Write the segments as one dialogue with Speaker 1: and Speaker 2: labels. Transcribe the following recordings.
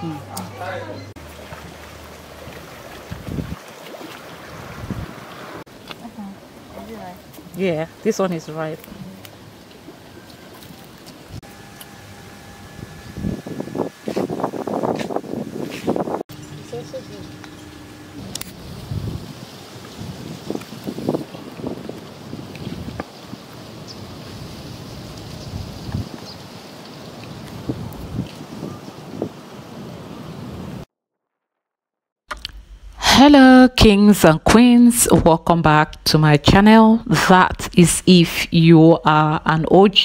Speaker 1: Hmm. Yeah, this one is ripe. hello kings and queens welcome back to my channel. That is if you are an og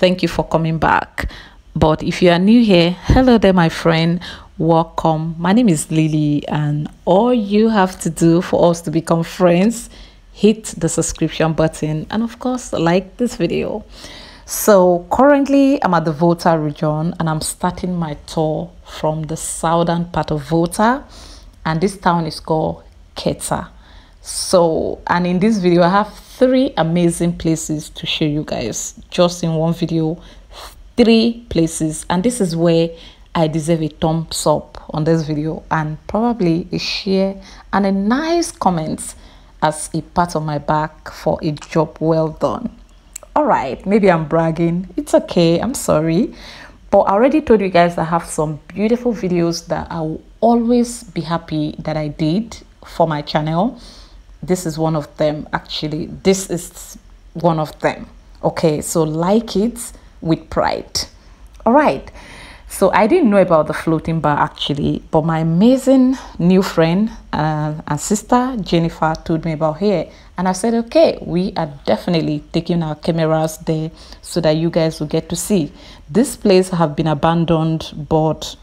Speaker 1: thank you for coming back. But if you are new here hello there my friend. Welcome. My name is lily and all you have to do for us to become friends hit the subscription button and of course like this video. So currently i'm at the volta region and i'm starting my tour from the southern part of volta and this town is called Keta. So, and in this video, I have three amazing places to show you guys just in one video. Three places, and this is where I deserve a thumbs up on this video and probably a share and a nice comment as a part of my back for a job well done. All right, maybe I'm bragging. It's okay. I'm sorry. But I already told you guys I have some beautiful videos that I will always be happy that I did for my channel. This is one of them actually. This is one of them. Okay, so like it with pride. All right. So I didn't know about the floating bar actually, but my amazing new friend uh, and sister Jennifer told me about here, and I said, okay, we are definitely taking our cameras there so that you guys will get to see. This place have been abandoned, but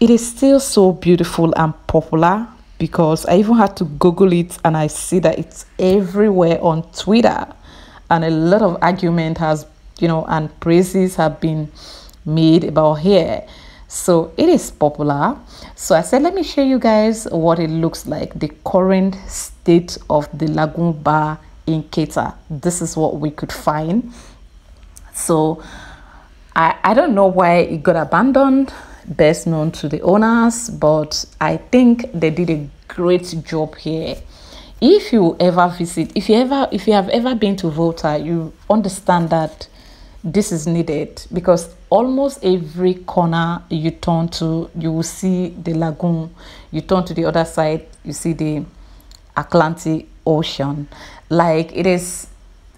Speaker 1: it is still so beautiful and popular because I even had to Google it, and I see that it's everywhere on Twitter, and a lot of argument has, you know, and praises have been made about here. So it is popular. So i said let me show you guys what it looks like the current state of the lagoon bar in Keta. this is what we could find. So i i don't know why it got abandoned best known to the owners but i think they did a great job here. If you ever visit if you ever if you have ever been to volta you understand that this is needed because almost every corner you turn to you will see the lagoon. You turn to the other side you see the atlantic ocean. Like it is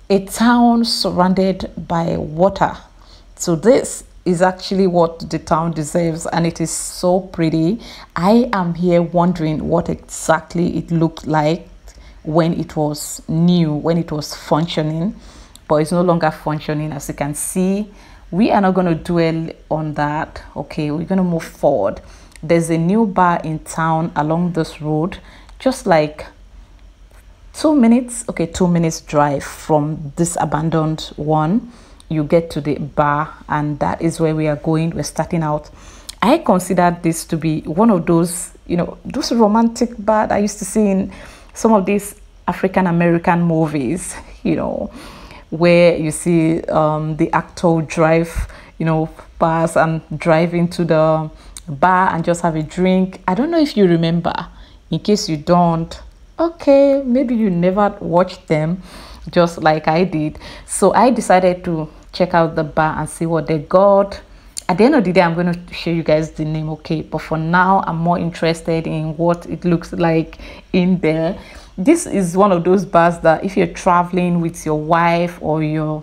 Speaker 1: a town surrounded by water. So this is actually what the town deserves and it is so pretty. I am here wondering what exactly it looked like when it was new when it was functioning but it's no longer functioning as you can see. We are not going to dwell on that okay? We're going to move forward. There's a new bar in town along this road just like two minutes okay two minutes drive from this abandoned one you get to the bar and that is where we are going we're starting out i consider this to be one of those you know those romantic bar i used to see in some of these african american movies you know where you see um, the actor drive, you know, pass and drive into the bar and just have a drink. I don't know if you remember. In case you don't, okay, maybe you never watched them just like I did. So I decided to check out the bar and see what they got. At the end of the day, I'm going to show you guys the name, okay? But for now, I'm more interested in what it looks like in there this is one of those bars that if you're traveling with your wife or your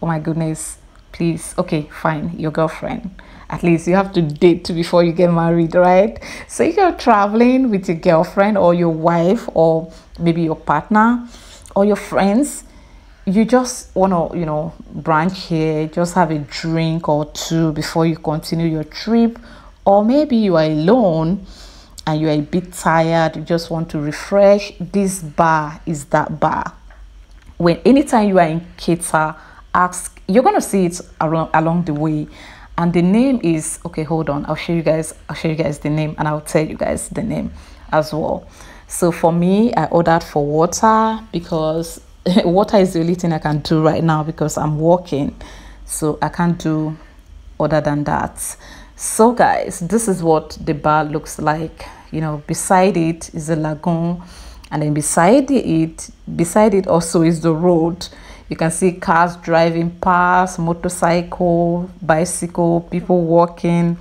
Speaker 1: oh my goodness please okay fine your girlfriend at least you have to date before you get married right so if you're traveling with your girlfriend or your wife or maybe your partner or your friends you just want to you know branch here just have a drink or two before you continue your trip or maybe you are alone and you're a bit tired, you just want to refresh, this bar is that bar. When anytime you are in Keta, ask, you're going to see it along, along the way. And the name is, okay, hold on. I'll show you guys, I'll show you guys the name and I'll tell you guys the name as well. So for me, I ordered for water because water is the only thing I can do right now because I'm working. So I can't do other than that. So guys this is what the bar looks like. You know beside it is a lagoon and then beside it beside it also is the road. You can see cars driving past motorcycle bicycle people walking.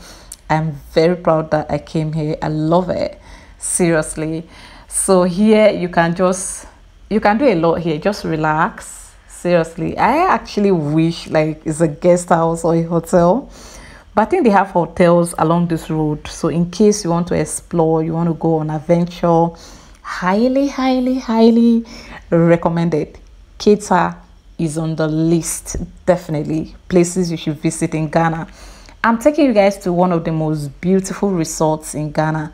Speaker 1: I'm very proud that i came here. I love it. Seriously. So here you can just you can do a lot here just relax seriously i actually wish like it's a guest house or a hotel but I think they have hotels along this road. So in case you want to explore, you want to go on adventure, highly, highly, highly recommended. Keta is on the list, definitely. Places you should visit in Ghana. I'm taking you guys to one of the most beautiful resorts in Ghana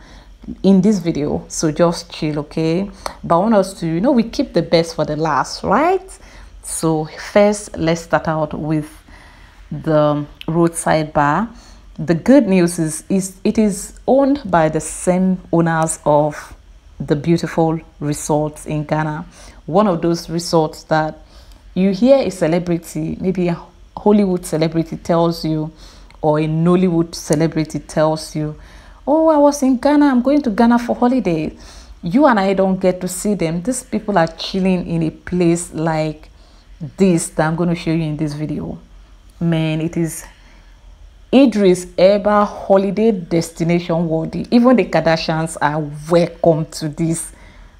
Speaker 1: in this video. So just chill, okay? But I want us to, you know, we keep the best for the last, right? So first, let's start out with the roadside bar. The good news is, is it is owned by the same owners of the beautiful resorts in Ghana. One of those resorts that you hear a celebrity, maybe a Hollywood celebrity tells you, or a Nollywood celebrity tells you, Oh, I was in Ghana, I'm going to Ghana for holiday. You and I don't get to see them. These people are chilling in a place like this that I'm going to show you in this video. Man it is idris elba holiday destination worthy. Even the kardashians are welcome to this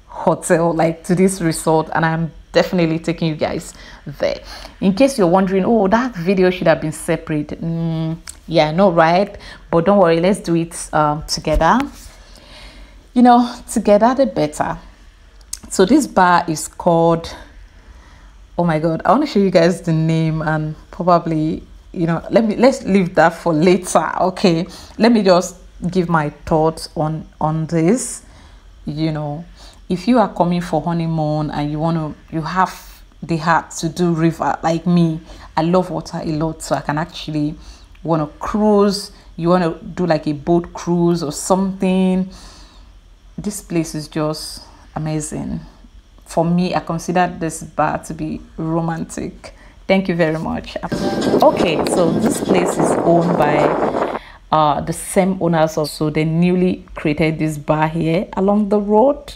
Speaker 1: hotel like to this resort and i'm definitely taking you guys there. In case you're wondering oh that video should have been separate. Mm, yeah no right? But don't worry let's do it um, together. You know together the better. So this bar is called oh my god i want to show you guys the name and probably you know let me let's leave that for later okay? Let me just give my thoughts on on this. You know if you are coming for honeymoon and you want to you have the heart to do river like me i love water a lot so i can actually want to cruise you want to do like a boat cruise or something this place is just amazing for me, I consider this bar to be romantic. Thank you very much. Okay, so this place is owned by uh, the same owners also. They newly created this bar here along the road.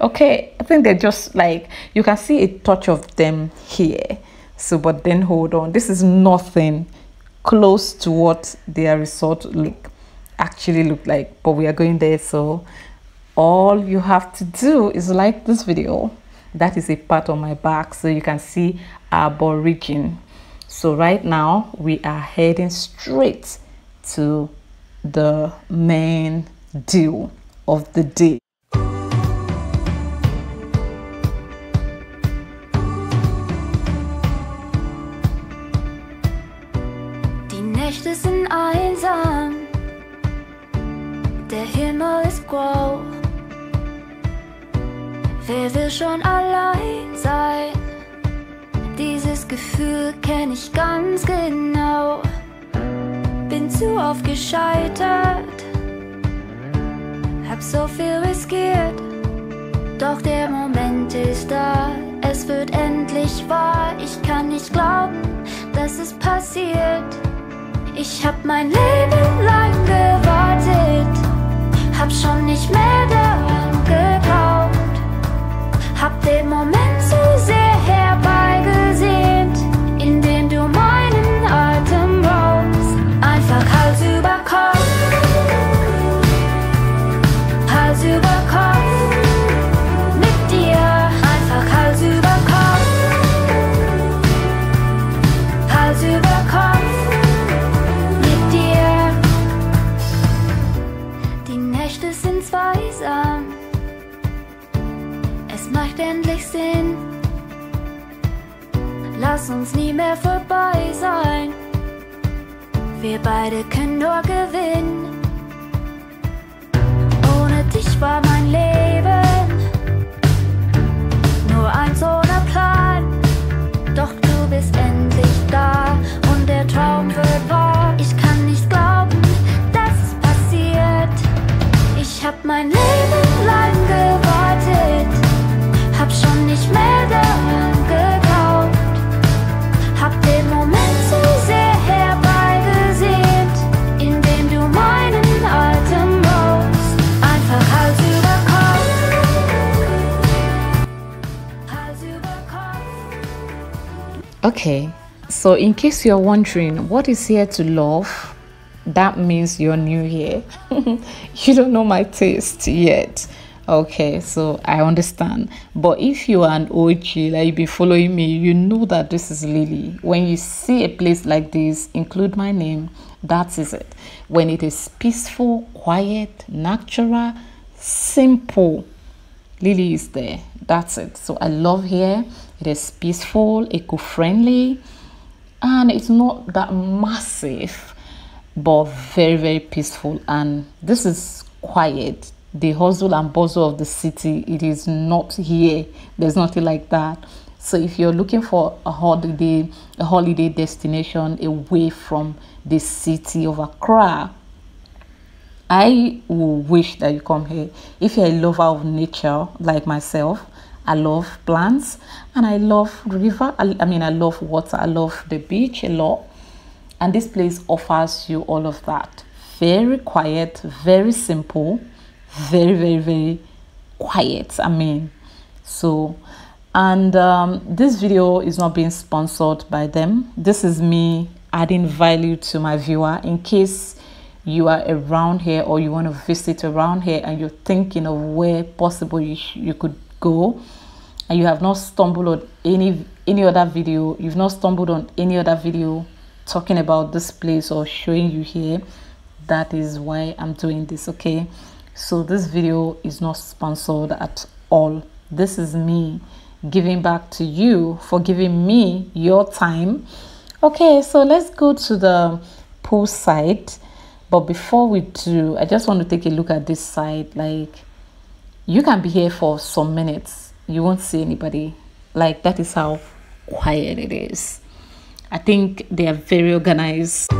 Speaker 1: Okay, I think they're just like, you can see a touch of them here. So, but then hold on, this is nothing close to what their resort look actually look like. But we are going there, so all you have to do is like this video that is a part of my back so you can see aborigine so right now we are heading straight to the main deal of the day
Speaker 2: Wer will schon allein sein? Dieses Gefühl kenne ich ganz genau. Bin zu oft gescheitert, hab so viel riskiert. Doch der Moment ist da, es wird endlich wahr. Ich kann nicht glauben, dass es passiert. Ich hab mein Leben lang gewartet, hab schon nicht mehr es macht endlich Sinn. Lass uns nie mehr vorbei sein. Wir beide können nur gewinnen. Ohne dich war mein Leben nur eins ohne Plan. Doch du bist endlich da und der Traum wird wahr. Ich kann nicht glauben, dass es passiert. Ich hab mein Leben
Speaker 1: Okay, so in case you're wondering what is here to love, that means you're new here. you don't know my taste yet. Okay, so I understand. But if you are an OG, like you've been following me, you know that this is Lily. When you see a place like this, include my name, that is it. When it is peaceful, quiet, natural, simple, Lily is there. That's it. So I love here. It is peaceful, eco-friendly, and it's not that massive, but very, very peaceful. And this is quiet. The hustle and bustle of the city it is not here. There's nothing like that. So if you're looking for a holiday a holiday destination away from the city of accra i will wish that you come here. If you're a lover of nature like myself i love plants and i love river. I, I mean i love water. I love the beach a lot. And this place offers you all of that. Very quiet very simple very very very quiet i mean. So and um, this video is not being sponsored by them. This is me adding value to my viewer in case you are around here or you want to visit around here and you're thinking of where possible you, you could go and you have not stumbled on any any other video you've not stumbled on any other video talking about this place or showing you here that is why i'm doing this okay? So this video is not sponsored at all. This is me giving back to you for giving me your time. Okay so let's go to the pool site. But before we do i just want to take a look at this site like you can be here for some minutes. You won't see anybody. Like that is how quiet it is. I think they are very organized.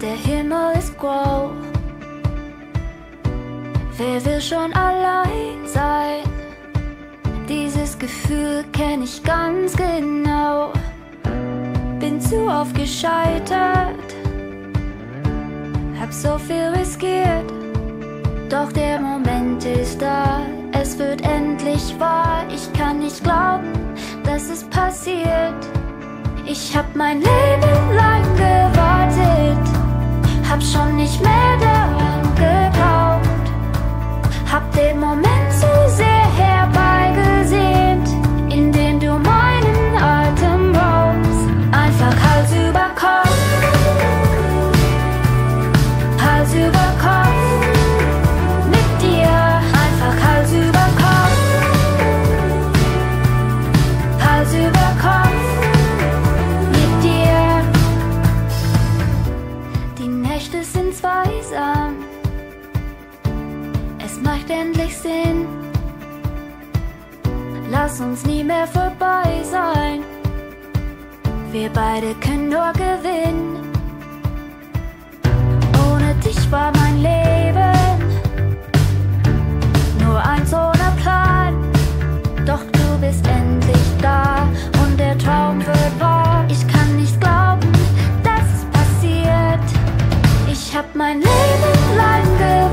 Speaker 2: Der Himmel ist grau. Wer will schon allein Gefühl kenne ich ganz genau. Bin zu oft gescheitert, hab so viel riskiert. Doch der Moment ist da, es wird endlich wahr. Ich kann nicht glauben, dass es passiert. Ich hab mein Leben lang gewartet, hab schon nicht mehr daran geglaubt, hab den Moment endlich Sinn. Lass uns nie mehr vorbei sein, wir beide können nur gewinnen. Ohne dich war mein Leben nur ein ohne Plan. Doch du bist endlich da und der Traum wird wahr. Ich kann nicht glauben, dass es passiert. Ich hab mein Leben lang gewartet.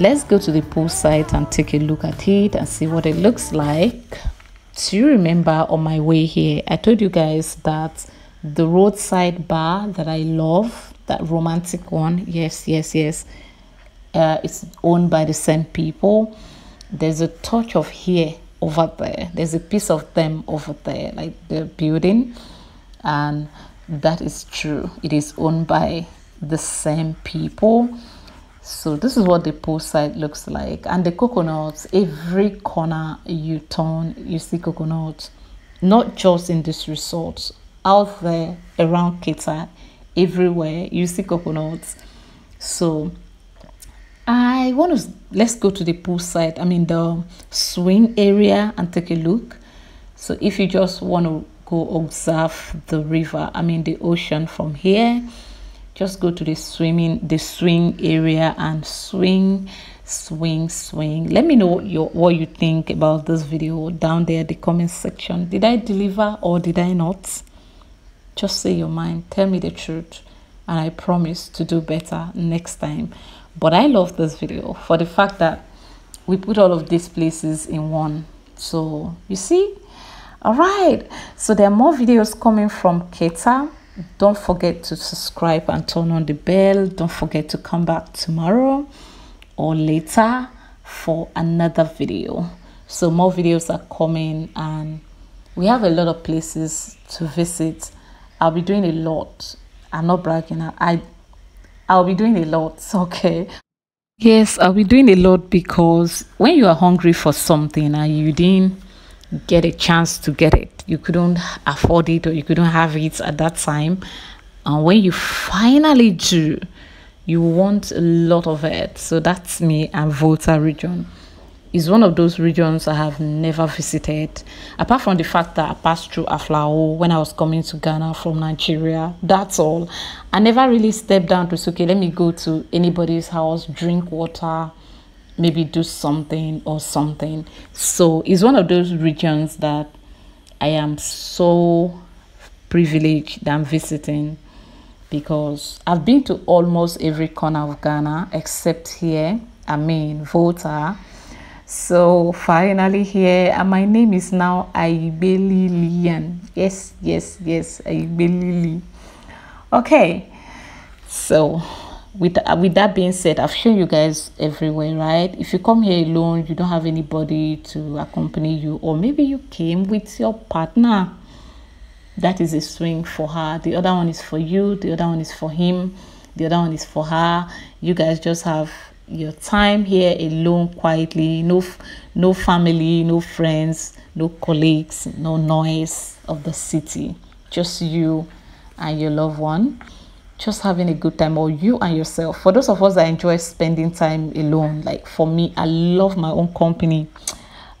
Speaker 1: Let's go to the pool site and take a look at it and see what it looks like. Do you remember on my way here i told you guys that the roadside bar that i love that romantic one yes yes yes uh, it's owned by the same people. There's a touch of here over there. There's a piece of them over there like the building and that is true. It is owned by the same people so this is what the pool site looks like. And the coconuts every corner you turn you see coconuts. Not just in this resort. Out there around Keta everywhere you see coconuts. So I want to let's go to the pool site I mean the swing area and take a look. So if you just want to go observe the river I mean the ocean from here just go to the swimming the swing area and swing swing swing. Let me know what your what you think about this video down there the comment section. Did i deliver or did i not? Just say your mind tell me the truth and i promise to do better next time. But i love this video for the fact that we put all of these places in one. So you see? All right. So there are more videos coming from keta don't forget to subscribe and turn on the bell. Don't forget to come back tomorrow or later for another video. So more videos are coming and we have a lot of places to visit. I'll be doing a lot. I'm not bragging. I i'll be doing a lot okay? Yes i'll be doing a lot because when you are hungry for something and you didn't get a chance to get it you couldn't afford it or you couldn't have it at that time and when you finally do you want a lot of it so that's me and volta region is one of those regions I have never visited. Apart from the fact that I passed through Aflao when I was coming to Ghana from Nigeria, that's all. I never really stepped down to say, okay, let me go to anybody's house, drink water, maybe do something or something. So it's one of those regions that I am so privileged that I'm visiting because I've been to almost every corner of Ghana except here, I mean, Volta. So finally here and my name is now Aibeli Lian. Yes, yes, yes, Aibeli Okay, so with uh, with that being said, I've shown you guys everywhere, right? If you come here alone, you don't have anybody to accompany you, or maybe you came with your partner. That is a swing for her. The other one is for you. The other one is for him. The other one is for her. You guys just have your time here alone quietly no no family no friends no colleagues no noise of the city just you and your loved one just having a good time or you and yourself. For those of us that enjoy spending time alone like for me i love my own company.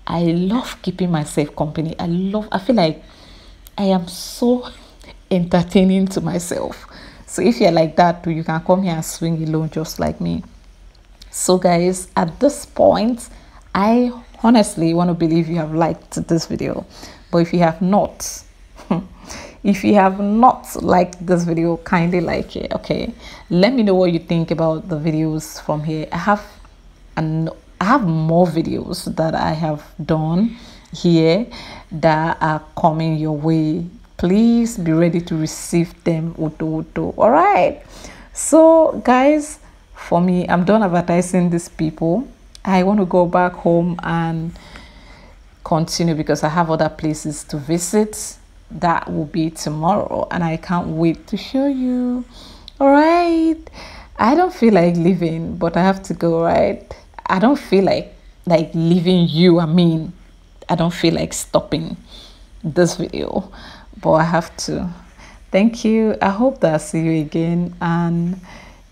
Speaker 1: I love keeping myself company. I love i feel like i am so entertaining to myself. So if you're like that too you can come here and swing alone just like me. So guys at this point i honestly want to believe you have liked this video. But if you have not if you have not liked this video kindly like it okay? Let me know what you think about the videos from here. I have and i have more videos that i have done here that are coming your way. Please be ready to receive them auto auto all right. So guys for me i'm done advertising these people. I want to go back home and continue because i have other places to visit that will be tomorrow and i can't wait to show you all right i don't feel like leaving but i have to go right i don't feel like like leaving you i mean i don't feel like stopping this video but i have to thank you i hope that i see you again and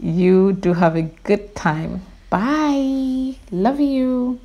Speaker 1: you do have a good time. Bye. Love you.